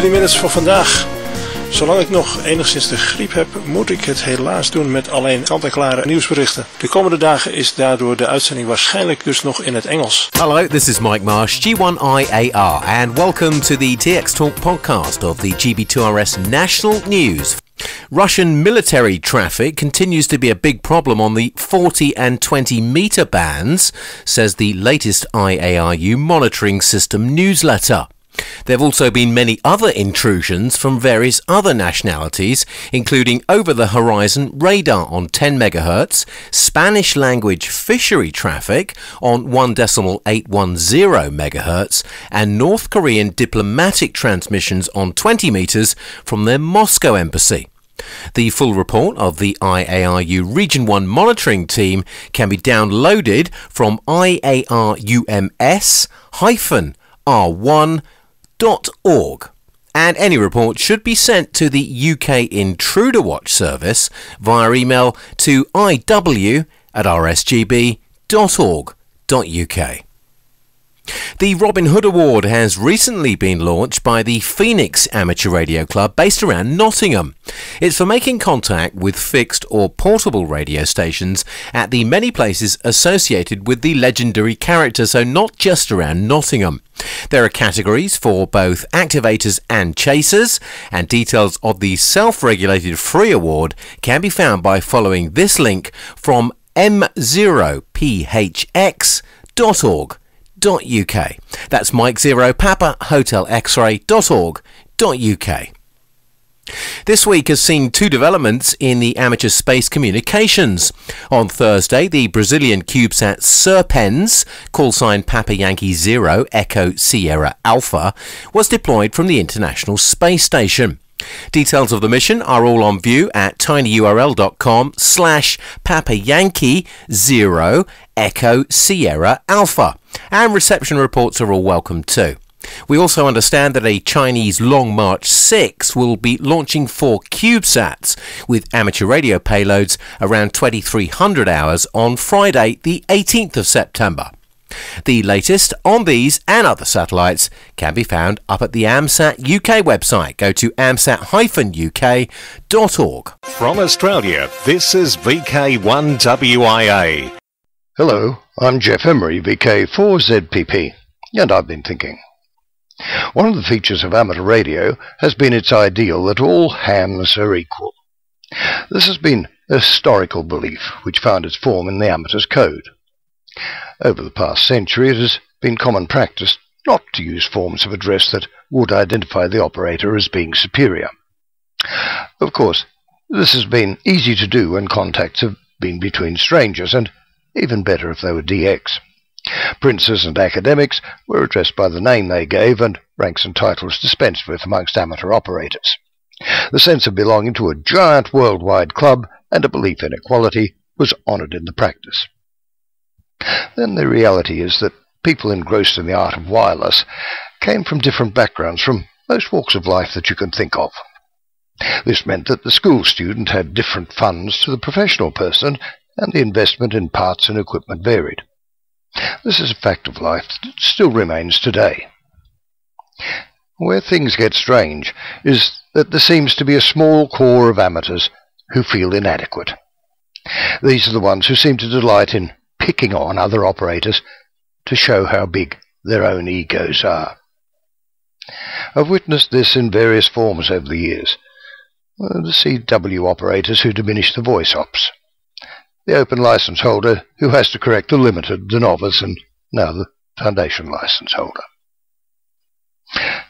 Daily Minutes voor vandaag. Zolang ik nog enigszins de griep heb, moet ik het helaas doen met alleen kant-en-klare nieuwsberichten. De komende dagen is daardoor de uitzending waarschijnlijk dus nog in het Engels. Hello, this is Mike Marsh, G1IAR, and welcome to the TX Talk podcast of the GB2RS National News. Russian military traffic continues to be a big problem on the 40 and 20 metre bands, says the latest IARU monitoring system newsletter. There have also been many other intrusions from various other nationalities, including over the horizon radar on 10 MHz, Spanish language fishery traffic on 1.810 MHz, and North Korean diplomatic transmissions on 20 meters from their Moscow embassy. The full report of the IARU Region 1 monitoring team can be downloaded from IARUMS-R1 And any report should be sent to the UK Intruder Watch service via email to iw at rsgb.org.uk. The Robin Hood Award has recently been launched by the Phoenix Amateur Radio Club based around Nottingham. It's for making contact with fixed or portable radio stations at the many places associated with the legendary character, so not just around Nottingham. There are categories for both activators and chasers, and details of the self regulated free award can be found by following this link from m0phx.org uk. That's Mike Zero Papa Hotel X-ray.org.uk. This week has seen two developments in the amateur space communications. On Thursday, the Brazilian CubeSat Serpens, call sign Papa Yankee Zero Echo Sierra Alpha, was deployed from the International Space Station. Details of the mission are all on view at tinyurl.com slash Papa Yankee Zero Echo Sierra Alpha. And reception reports are all welcome too. We also understand that a Chinese Long March 6 will be launching four CubeSats with amateur radio payloads around 2300 hours on Friday, the 18th of September. The latest on these and other satellites can be found up at the AMSAT UK website. Go to amsat-uk.org. From Australia, this is VK1WIA. Hello, I'm Jeff Emery, VK4ZPP, and I've been thinking. One of the features of amateur radio has been its ideal that all hams are equal. This has been a historical belief which found its form in the amateur's code. Over the past century, it has been common practice not to use forms of address that would identify the operator as being superior. Of course, this has been easy to do when contacts have been between strangers, and even better if they were DX. Princes and academics were addressed by the name they gave, and ranks and titles dispensed with amongst amateur operators. The sense of belonging to a giant worldwide club and a belief in equality was honoured in the practice. Then the reality is that people engrossed in the art of wireless came from different backgrounds, from most walks of life that you can think of. This meant that the school student had different funds to the professional person, and the investment in parts and equipment varied. This is a fact of life that still remains today. Where things get strange is that there seems to be a small core of amateurs who feel inadequate. These are the ones who seem to delight in picking on other operators to show how big their own egos are. I've witnessed this in various forms over the years. Uh, the CW operators who diminish the voice ops, the open license holder who has to correct the limited, the novice, and now the foundation license holder.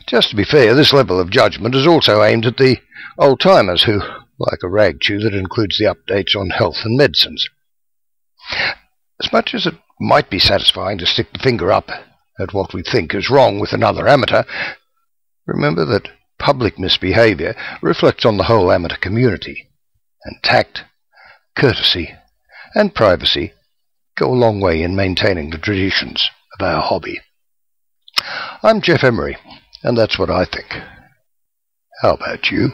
Just to be fair, this level of judgment is also aimed at the old-timers who like a rag chew that includes the updates on health and medicines. Much as it might be satisfying to stick the finger up at what we think is wrong with another amateur, remember that public misbehaviour reflects on the whole amateur community, and tact, courtesy, and privacy go a long way in maintaining the traditions of our hobby. I'm Jeff Emery, and that's what I think. How about you?